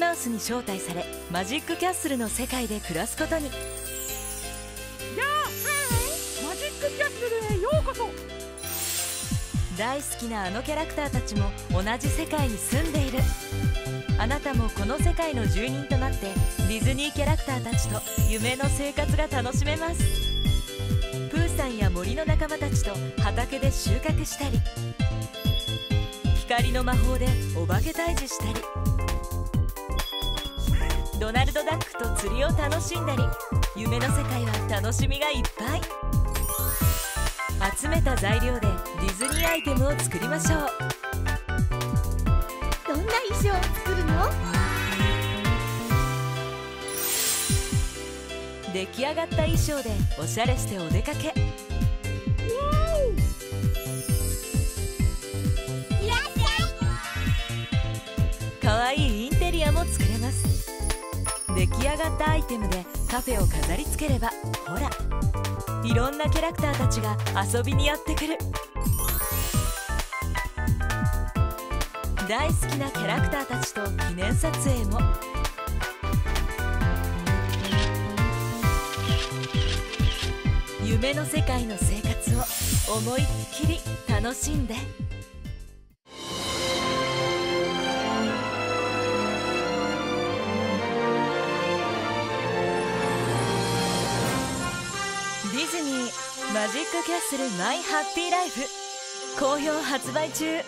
ハウスに招待されマジックキャッスルの世界で暮らすことに。やあマジックキャッスルへようこそ。大好きなあのキャラクターたちも同じ世界に住んでいる。あなたもこの世界の住人となってディズニーキャラクターたちと夢の生活が楽しめます。プーさんや森の仲間たちと畑で収穫したり光の魔法でお化け退治したりドナルドダックと釣りを楽しんだり夢の世界は楽しみがいっぱい。集めた材料でディズニーアイテムを作りましょう。どんな衣装を作るの？出来上がった衣装でおしゃれしてお出かけ。いらっしかわいいインテリアも作れ出来上がったアイテムでカフェを飾り付ければほらいろんなキャラクターたちが遊びにやってくる。大好きなキャラクターたちと記念撮影も。夢の世界の生活を思いっきり楽しんで。ディズニーマジックキャッスルマイハッピーライフ。好評発売中。